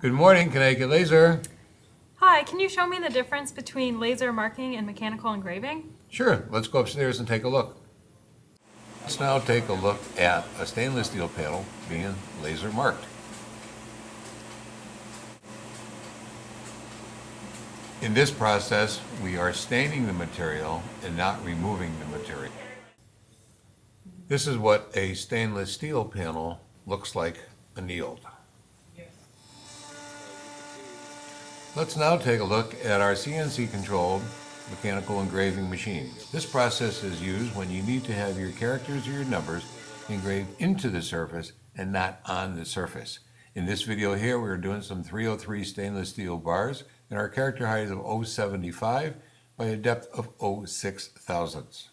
Good morning, Connecticut Laser. Hi, can you show me the difference between laser marking and mechanical engraving? Sure, let's go upstairs and take a look. Let's now take a look at a stainless steel panel being laser marked. In this process, we are staining the material and not removing the material. This is what a stainless steel panel looks like annealed. Let's now take a look at our CNC-controlled mechanical engraving machine. This process is used when you need to have your characters or your numbers engraved into the surface and not on the surface. In this video here, we're doing some 303 stainless steel bars, and our character height is of 075 by a depth of 0.06 thousandths.